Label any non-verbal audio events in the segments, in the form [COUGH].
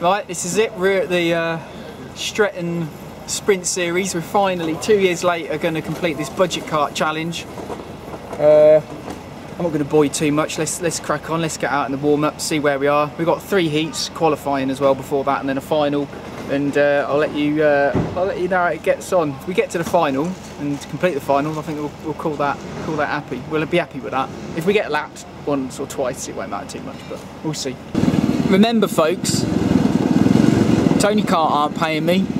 Right, this is it. We're at the uh, Stretton Sprint Series. We're finally, two years later, going to complete this budget kart challenge. Uh, I'm not going to bore you too much. Let's let's crack on. Let's get out in the warm up, see where we are. We've got three heats, qualifying as well before that, and then a final. And uh, I'll let you uh, I'll let you know how it gets on. If we get to the final and complete the final, I think we'll, we'll call that call that happy. We'll be happy with that. If we get lapped once or twice, it won't matter too much, but we'll see. Remember, folks, Tony Kart aren't paying me.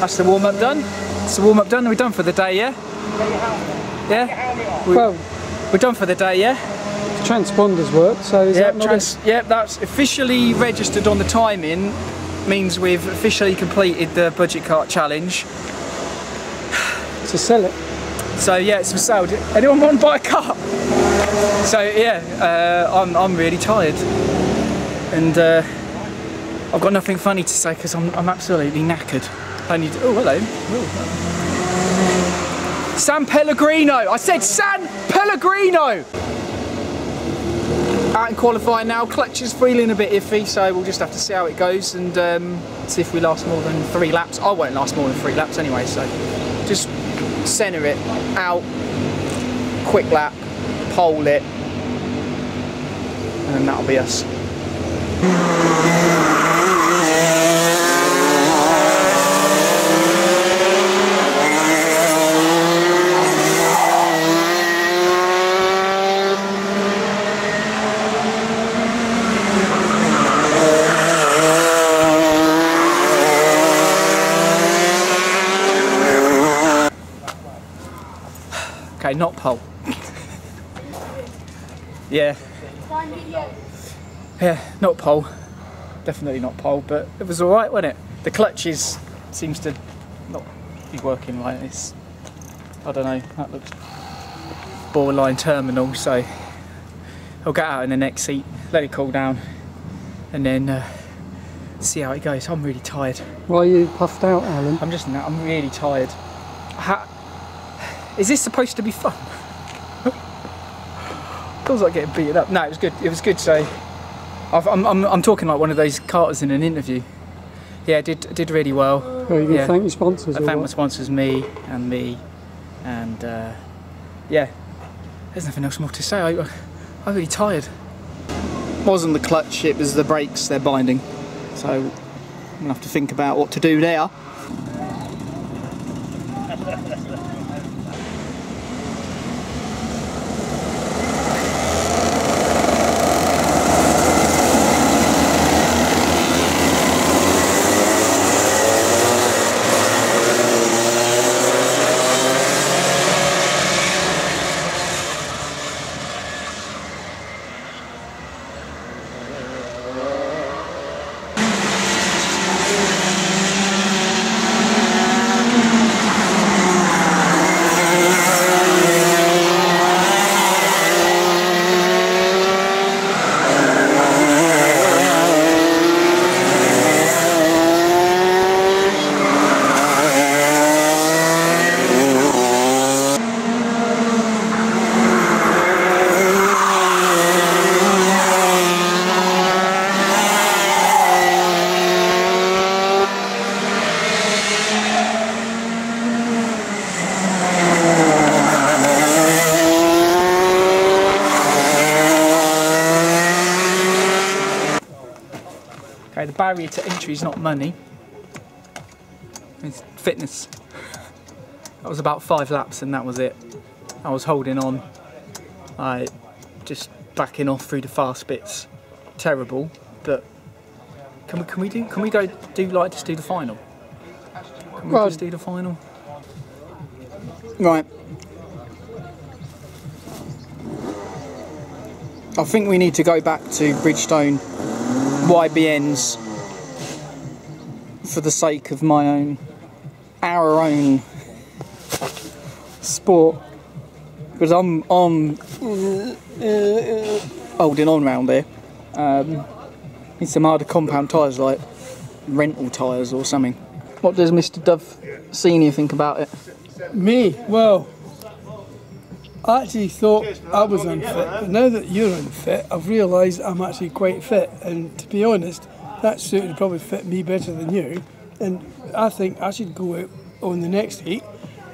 That's the warm up done. It's the warm up done. We're done for the day, yeah? Yeah? We, Well, we're done for the day, yeah? transponders worked, so is Yep, that not trans- yep, that's officially registered on the timing. Means we've officially completed the budget kart challenge. to sell it? So yeah, it's for sale. Anyone want to buy a car? So yeah, uh, I'm, I'm really tired. And uh, I've got nothing funny to say because I'm, I'm absolutely knackered. I need, oh hello. Oh. San Pellegrino! I said San Pellegrino! Out in qualifying now, clutch is feeling a bit iffy, so we'll just have to see how it goes and um, see if we last more than three laps. I won't last more than three laps anyway, so just centre it out, quick lap, pole it, and then that'll be us. Not pole. yeah. Yeah, not pole. Definitely not pole, but it was alright, wasn't it? The clutches seems to not be working right. It's I don't know, that looks borderline terminal, so I'll get out in the next seat, let it cool down, and then uh, see how it goes. I'm really tired. Why are you puffed out, Alan? I'm just I'm really tired. Is this supposed to be fun? Feels like getting beaten up. No, it was good. It was good. So, I've, I'm, I'm I'm talking like one of those karters in an interview. Yeah, did did really well. Well, you can yeah. thank your sponsors. I thank my sponsors, me and me, and uh, yeah, there's nothing else more to say. I, I'm really tired. It Wasn't the clutch? It was the brakes. They're binding, so I'm gonna have to think about what to do there. [LAUGHS] Okay, the barrier to entry is not money. It's fitness. That was about five laps and that was it. I was holding on. I just backing off through the fast bits. Terrible, but can we can we do can we go do like just do the final? Can we Well- just do the final? Right. I think we need to go back to Bridgestone YBNs for the sake of my own, our own sport. Because I'm, I'm holding on round here. Um, need some harder compound tyres like rental tyres or something. What does Mr. Dove Senior think about it? Me? Well, I actually thought I was unfit, but now that you're unfit, I've realised I'm actually quite fit. And to be honest, that suit would probably fit me better than you. And I think I should go out on the next heat,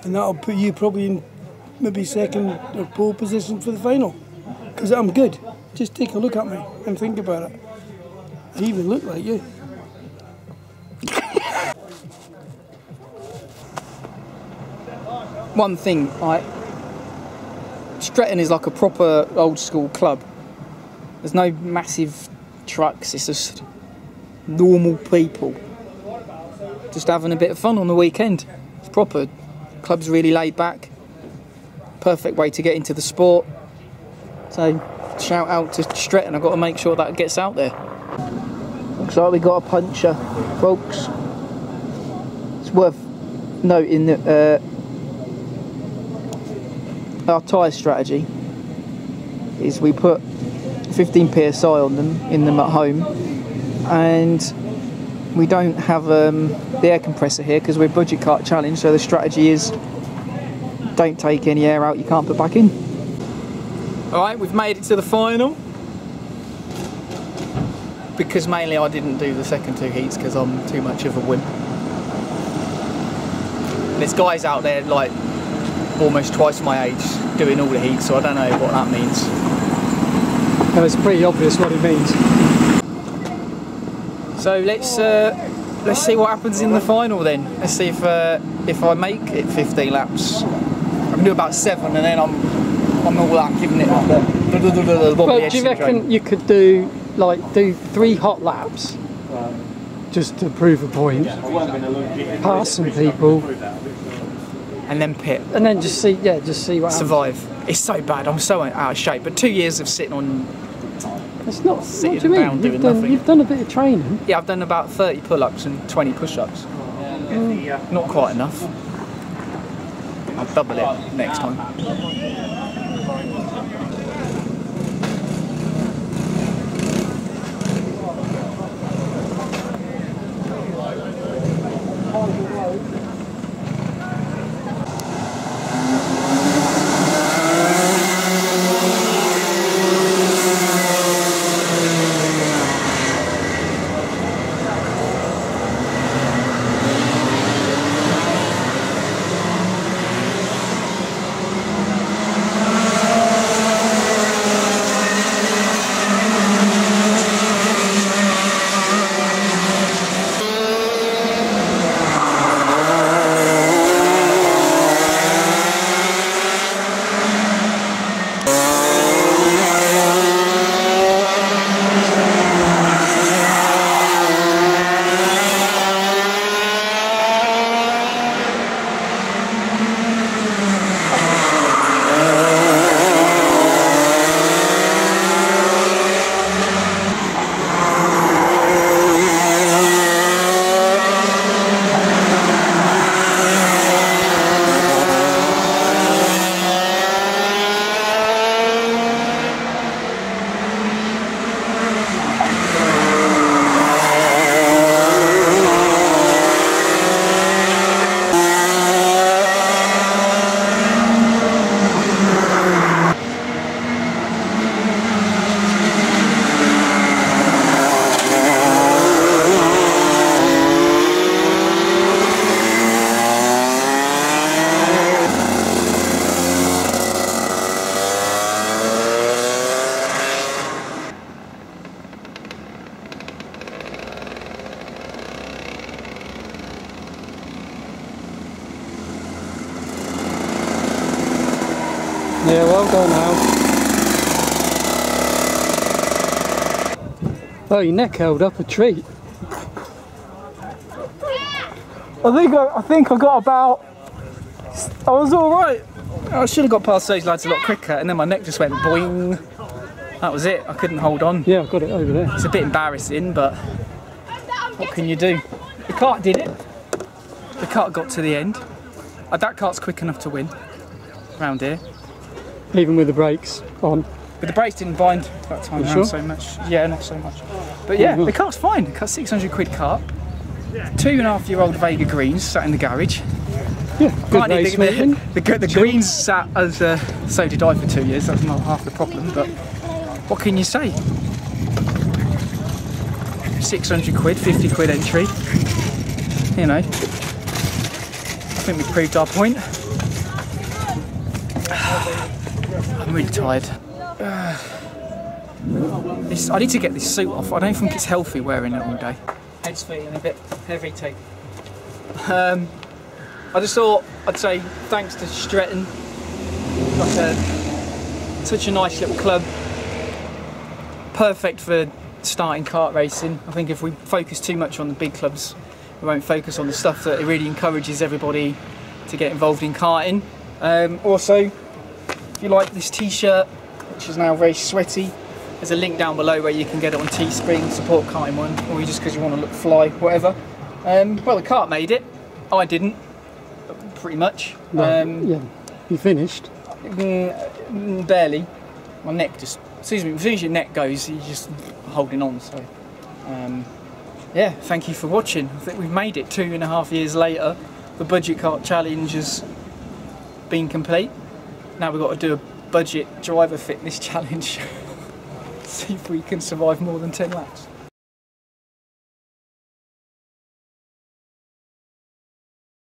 and that'll put you probably in maybe second or pole position for the final. Because I'm good. Just take a look at me and think about it. I even look like you. one thing, like Stretton is like a proper old school club. There's no massive trucks. It's just normal people just having a bit of fun on the weekend. It's proper. Club's really laid back. Perfect way to get into the sport. So shout out to Stretton. I've got to make sure that gets out there. Looks like we got a puncher, folks. It's worth noting that. Uh, our tyre strategy is we put 15 psi on them in them at home. And we don't have um, the air compressor here because we're budget kart challenge so the strategy is don't take any air out you can't put back in. Alright we've made it to the final. Because mainly I didn't do the second two heats because I'm too much of a wimp. There's guys out there like almost twice my age doing all the heat, so I don't know what that means. No, it's pretty obvious what it means. So let's uh, let's see what happens in the final then. Let's see if uh, if I make it 15 laps. I can do about seven, and then I'm I'm all that giving it like the, the, the, the, the Well, do you reckon syndrome. you could do like do three hot laps just to prove a point, pass some people, and then pit. And then just see, yeah, just see what Survive. Happens. It's so bad, I'm so out of shape. But two years of sitting on. It's not. Sitting what do you mean? You've done, you've done, a bit of training. Yeah, I've done about 30 pull ups and 20 push ups. Mm. Not quite enough. I'll double it next time. Yeah, well done, Al. Oh, your neck held up a treat. I think I, I think I got about. I was all right. I should have got past those lads a lot quicker, and then my neck just went boing. That was it. I couldn't hold on. Yeah, I've got it over there. It's a bit embarrassing, but what can you do? The kart did it. The kart got to the end. That kart's quick enough to win round here. Even with the brakes on. But the brakes didn't bind that time around sure? so much. Yeah, not so much. But yeah, Mhm. the car's fine. The kart's 600 quid car. Two and a half year old Vega Greens sat in the garage. Yeah, good Might need race the, the, the, the greens sat as uh, so did I for two years. That's not half the problem, but what can you say? 600 quid, 50 quid entry. You know, I think we proved our point. [SIGHS] I'm really tired. This, I need to get this suit off. I don't think it's healthy wearing it all day. Head's feeling a bit heavy too. Um, I just thought I'd say thanks to Stretton. Like a, such a nice little club. Perfect for starting kart racing. I think if we focus too much on the big clubs, we won't focus on the stuff that really encourages everybody to get involved in karting. Um, also, if you like this t-shirt, which is now very sweaty, there's a link down below where you can get it on Teespring, support one, or you just because you want to look fly, whatever. Um, well, the kart made it. I didn't, pretty much. No, Um, yeah, you finished. Mm, mm, barely. My neck just, as soon as, as soon as your neck goes, you're just holding on. So, um, yeah, thank you for watching. I think we've made it two and a half years later. The budget kart challenge has been complete. Now we've got to do a budget driver fitness [LAUGHS] challenge. See if we can survive more than 10 laps.